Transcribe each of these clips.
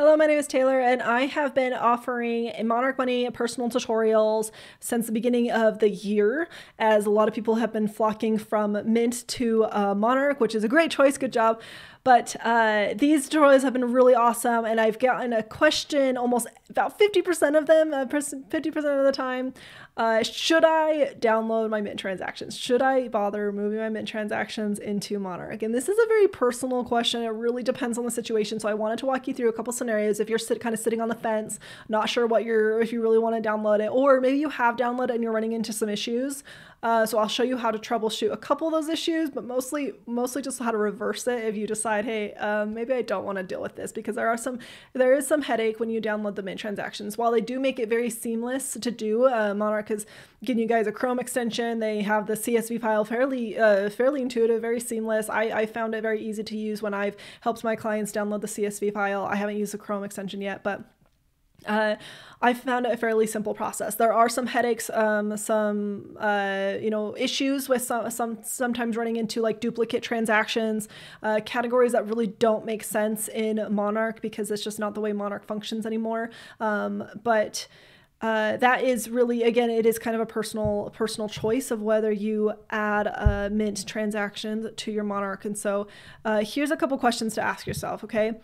Hello, my name is Taylor, and I have been offering Monarch Money personal tutorials since the beginning of the year, as a lot of people have been flocking from Mint to uh, Monarch, which is a great choice. Good job. But uh, these tutorials have been really awesome, and I've gotten a question almost about 50% of them, 50% uh, of the time. Uh, should I download my Mint transactions? Should I bother moving my Mint transactions into Monarch? And this is a very personal question. It really depends on the situation. So I wanted to walk you through a couple scenarios. If you're sit, kind of sitting on the fence, not sure what you're, if you really want to download it, or maybe you have downloaded and you're running into some issues. Uh, so I'll show you how to troubleshoot a couple of those issues, but mostly, mostly just how to reverse it if you decide, hey, um, maybe I don't want to deal with this because there are some, there is some headache when you download the Mint transactions. While they do make it very seamless to do, uh, Monarch is giving you guys a Chrome extension. They have the CSV file fairly, uh, fairly intuitive, very seamless. I, I found it very easy to use when I've helped my clients download the CSV file. I haven't used the Chrome extension yet, but uh, I found it a fairly simple process. There are some headaches, um, some uh, you know issues with some, some sometimes running into like duplicate transactions, uh, categories that really don't make sense in Monarch because it's just not the way Monarch functions anymore. Um, but uh, that is really again it is kind of a personal personal choice of whether you add a mint transactions to your monarch. And so uh, here's a couple questions to ask yourself okay?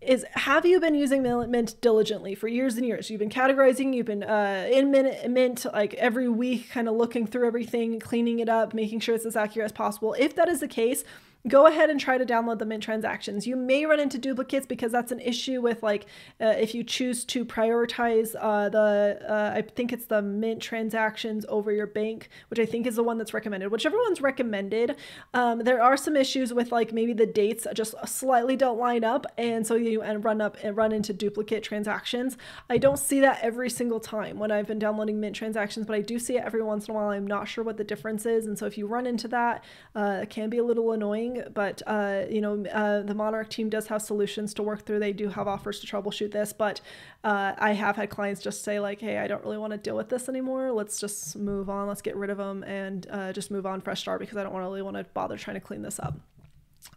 Is have you been using mint diligently for years and years? You've been categorizing you've been uh, in mint, mint like every week kind of looking through everything cleaning it up making sure it's as accurate as possible. If that is the case go ahead and try to download the mint transactions. You may run into duplicates because that's an issue with like uh, if you choose to prioritize uh, the uh, I think it's the mint transactions over your bank, which I think is the one that's recommended. Whichever one's recommended, um, there are some issues with like maybe the dates just slightly don't line up, and so you and run up and run into duplicate transactions. I don't see that every single time when I've been downloading mint transactions, but I do see it every once in a while. I'm not sure what the difference is, and so if you run into that, uh, it can be a little annoying but uh, you know uh, the Monarch team does have solutions to work through. They do have offers to troubleshoot this, but uh, I have had clients just say like, "Hey, I don't really want to deal with this anymore. Let's just move on. Let's get rid of them and uh, just move on fresh start because I don't really want to bother trying to clean this up."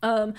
Um,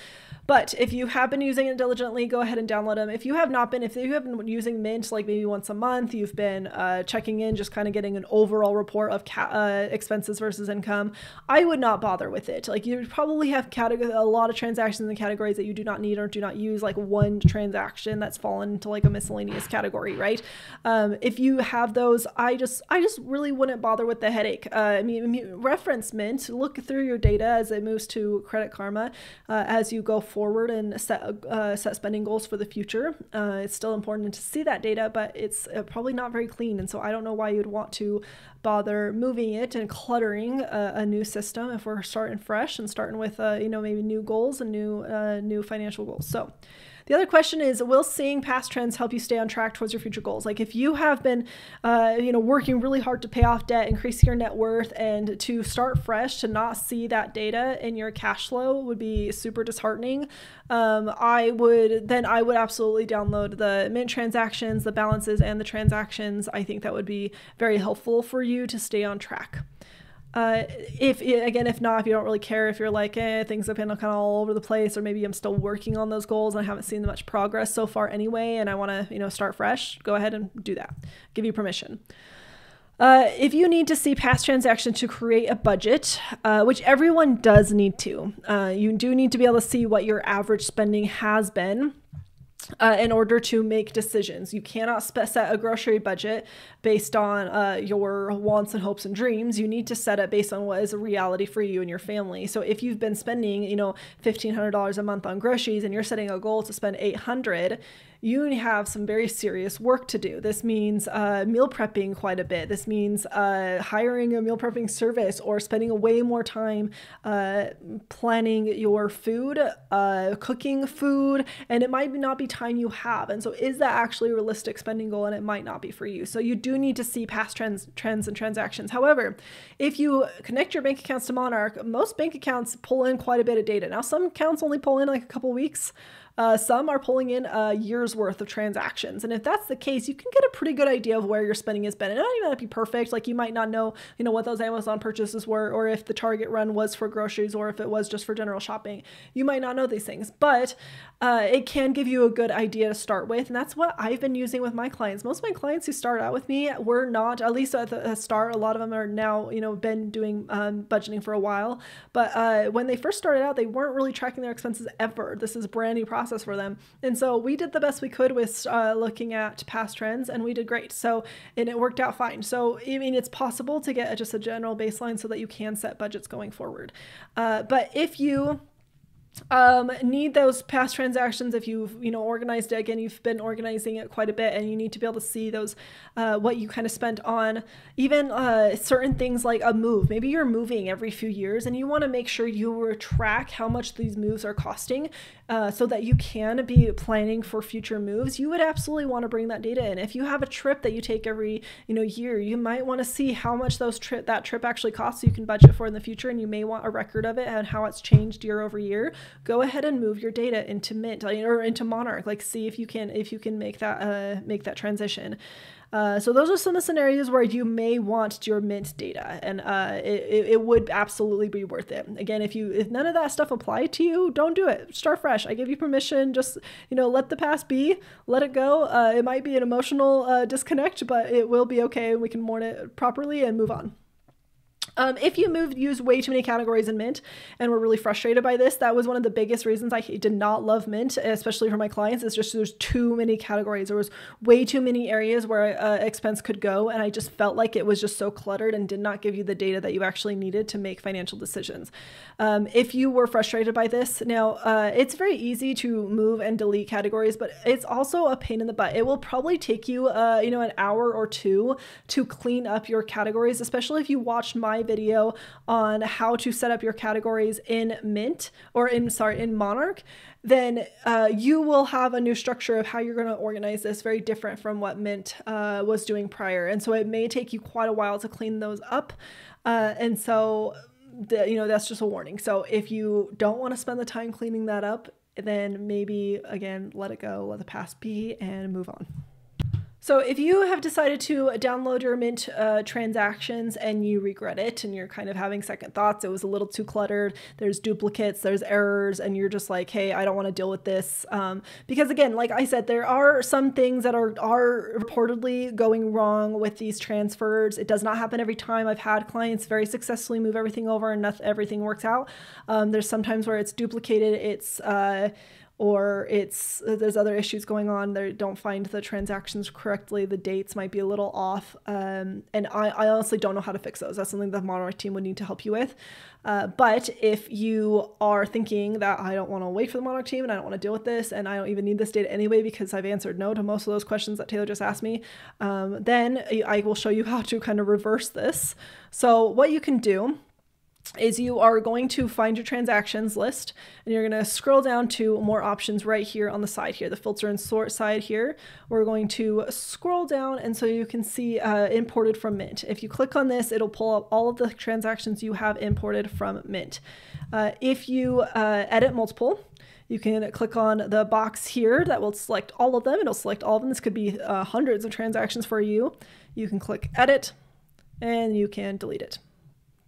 but if you have been using it diligently, go ahead and download them. If you have not been, if you have been using Mint like maybe once a month, you've been uh, checking in, just kind of getting an overall report of uh, expenses versus income, I would not bother with it. Like you probably have category a lot of transactions and categories that you do not need or do not use, like one transaction that's fallen into like a miscellaneous category, right? Um, if you have those, I just I just really wouldn't bother with the headache. Uh, I mean, reference Mint, look through your data as it moves to Credit Karma uh, as you go forward and set uh, set spending goals for the future. Uh, it's still important to see that data, but it's uh, probably not very clean, and so I don't know why you'd want to bother moving it and cluttering a, a new system if we're starting fresh and starting with uh, you know maybe new goals and new uh, new financial goals. So. The other question is, will seeing past trends help you stay on track towards your future goals? Like if you have been, uh, you know, working really hard to pay off debt, increase your net worth, and to start fresh, to not see that data in your cash flow would be super disheartening. Um, I would then I would absolutely download the mint transactions, the balances, and the transactions. I think that would be very helpful for you to stay on track. Uh, if again, if not, if you don't really care, if you're like, eh, things have been kind of all over the place, or maybe I'm still working on those goals and I haven't seen much progress so far anyway, and I want to, you know, start fresh, go ahead and do that. Give you permission. Uh, if you need to see past transactions to create a budget, uh, which everyone does need to, uh, you do need to be able to see what your average spending has been uh, in order to make decisions. You cannot set a grocery budget based on uh, your wants and hopes and dreams. You need to set it based on what is a reality for you and your family. So if you've been spending, you know, $1,500 a month on groceries and you're setting a goal to spend 800 you have some very serious work to do. This means uh, meal prepping quite a bit. This means uh, hiring a meal prepping service or spending a way more time uh, planning your food, uh, cooking food, and it might not be time you have. And so, is that actually a realistic spending goal? And it might not be for you. So, you do need to see past trends, trends and transactions. However, if you connect your bank accounts to Monarch, most bank accounts pull in quite a bit of data. Now, some accounts only pull in like a couple weeks Uh, some are pulling in a year's worth of transactions. And if that's the case, you can get a pretty good idea of where your spending has been. It might not be perfect. Like you might not know, you know, what those Amazon purchases were, or if the Target run was for groceries, or if it was just for general shopping. You might not know these things, but uh, it can give you a good idea to start with. And that's what I've been using with my clients. Most of my clients who start out with me were not, at least at the start, a lot of them are now, you know, been doing um, budgeting for a while. But uh, when they first started out, they weren't really tracking their expenses ever. This is brand new process for them. And so we did the best we could with uh, looking at past trends and we did great. So, and it worked out fine. So, I mean, it's possible to get just a general baseline so that you can set budgets going forward. Uh, but if you um, need those past transactions if you've you know organized it. Again you've been organizing it quite a bit and you need to be able to see those uh, what you kind of spent on. Even uh, certain things like a move. Maybe you're moving every few years and you want to make sure you track how much these moves are costing uh, so that you can be planning for future moves. You would absolutely want to bring that data in. If you have a trip that you take every you know year you might want to see how much those trip that trip actually costs so you can budget for in the future and you may want a record of it and how it's changed year over year go ahead and move your data into Mint or into Monarch. Like see if you can if you can make that uh, make that transition. Uh, so those are some of the scenarios where you may want your mint data and uh, it, it would absolutely be worth it. Again if you if none of that stuff apply to you don't do it. Start fresh. I give you permission. Just you know let the past be. Let it go. Uh, it might be an emotional uh, disconnect but it will be okay and we can mourn it properly and move on um, if you moved, use way too many categories in Mint and were really frustrated by this, that was one of the biggest reasons I did not love Mint, especially for my clients. Is just there's too many categories. There was way too many areas where uh, expense could go, and I just felt like it was just so cluttered and did not give you the data that you actually needed to make financial decisions. Um, if you were frustrated by this, now uh, it's very easy to move and delete categories, but it's also a pain in the butt. It will probably take you, uh, you know, an hour or two to clean up your categories, especially if you watched my video on how to set up your categories in Mint or in, sorry, in Monarch, then uh, you will have a new structure of how you're going to organize this very different from what Mint uh, was doing prior. And so it may take you quite a while to clean those up. Uh, and so, the, you know, that's just a warning. So if you don't want to spend the time cleaning that up, then maybe again, let it go, let the past be, and move on. So if you have decided to download your Mint uh, transactions and you regret it and you're kind of having second thoughts, it was a little too cluttered, there's duplicates, there's errors, and you're just like, hey, I don't want to deal with this. Um, because again, like I said, there are some things that are, are reportedly going wrong with these transfers. It does not happen every time. I've had clients very successfully move everything over and nothing, everything works out. Um, there's sometimes where it's duplicated, it's uh, or it's there's other issues going on they don't find the transactions correctly the dates might be a little off um, and I, I, honestly don't know how to fix those. That's something the monarch team would need to help you with. Uh, but if you are thinking that i don't want to wait for the monarch team and i don't want to deal with this and i don't even need this data anyway because i've answered no to most of those questions that taylor just asked me um, then i will show you how to kind of reverse this. So what you can do is you are going to find your transactions list and you're going to scroll down to more options right here on the side here, the filter and sort side here. We're going to scroll down and so you can see uh, imported from Mint. If you click on this, it'll pull up all of the transactions you have imported from Mint. Uh, if you uh, edit multiple, you can click on the box here that will select all of them. It'll select all of them. This could be uh, hundreds of transactions for you. You can click edit and you can delete it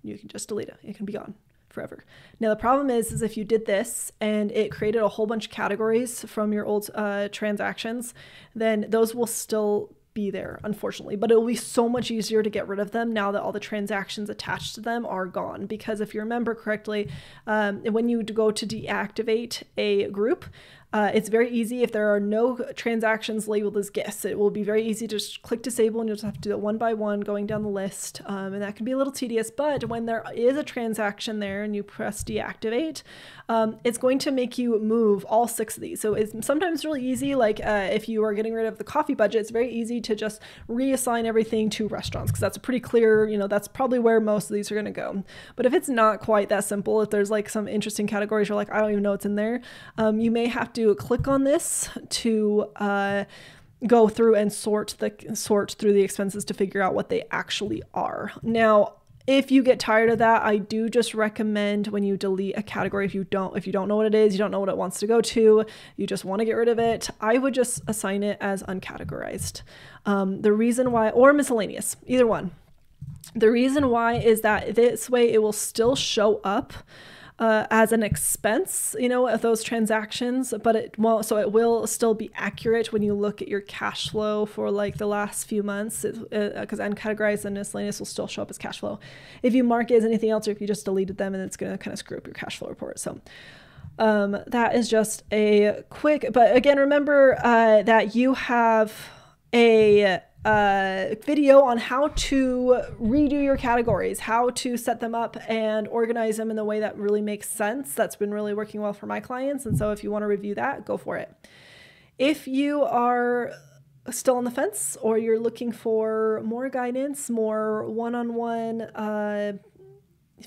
you can just delete it. It can be gone forever. Now the problem is, is if you did this and it created a whole bunch of categories from your old uh, transactions, then those will still be there, unfortunately. But it will be so much easier to get rid of them now that all the transactions attached to them are gone. Because if you remember correctly, um, when you go to deactivate a group, uh, it's very easy if there are no transactions labeled as gifts. It will be very easy to just click disable and you'll just have to do it one by one going down the list. Um, and that can be a little tedious, but when there is a transaction there and you press deactivate, um, it's going to make you move all six of these. So it's sometimes really easy, like uh, if you are getting rid of the coffee budget, it's very easy to just reassign everything to restaurants because that's a pretty clear, you know, that's probably where most of these are going to go. But if it's not quite that simple, if there's like some interesting categories, you're like, I don't even know what's in there, um, you may have to click on this to uh, go through and sort the sort through the expenses to figure out what they actually are. Now, if you get tired of that, I do just recommend when you delete a category if you don't if you don't know what it is, you don't know what it wants to go to, you just want to get rid of it, I would just assign it as uncategorized. Um, the reason why or miscellaneous, either one. The reason why is that this way it will still show up uh, as an expense, you know, of those transactions, but it won't. So it will still be accurate when you look at your cash flow for like the last few months, because uh, uncategorized and miscellaneous will still show up as cash flow. If you mark it as anything else, or if you just deleted them, and it's going to kind of screw up your cash flow report. So. Um, that is just a quick, but again, remember uh, that you have a uh, video on how to redo your categories, how to set them up and organize them in the way that really makes sense. That's been really working well for my clients. And so if you want to review that, go for it. If you are still on the fence or you're looking for more guidance, more one on one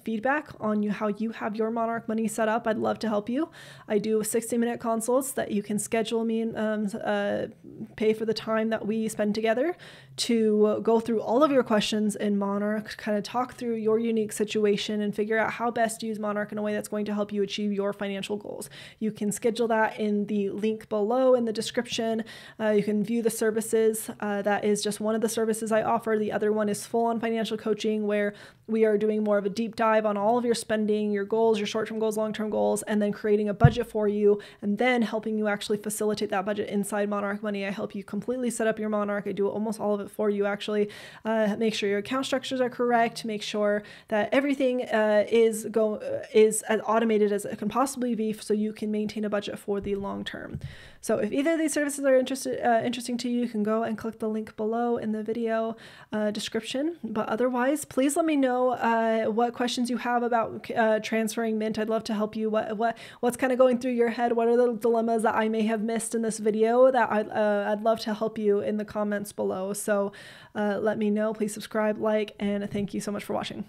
feedback on you how you have your monarch money set up. I'd love to help you. I do 60 minute consults that you can schedule me and um, uh, pay for the time that we spend together to go through all of your questions in monarch kind of talk through your unique situation and figure out how best to use monarch in a way that's going to help you achieve your financial goals. You can schedule that in the link below in the description. Uh, you can view the services uh, that is just one of the services i offer. The other one is full on financial coaching where we are doing more of a deep dive on all of your spending, your goals, your short term goals, long term goals, and then creating a budget for you, and then helping you actually facilitate that budget inside Monarch Money. I help you completely set up your Monarch. I do almost all of it for you, actually. Uh, make sure your account structures are correct. Make sure that everything uh, is go uh, is as automated as it can possibly be, so you can maintain a budget for the long term. So if either of these services are interested uh, interesting to you, you can go and click the link below in the video uh, description. But otherwise, please let me know uh, what questions you have about uh, transferring Mint. I'd love to help you. What what what's kind of going through your head? What are the dilemmas that I may have missed in this video that I, uh, I'd love to help you in the comments below. So uh, let me know. Please subscribe, like, and thank you so much for watching.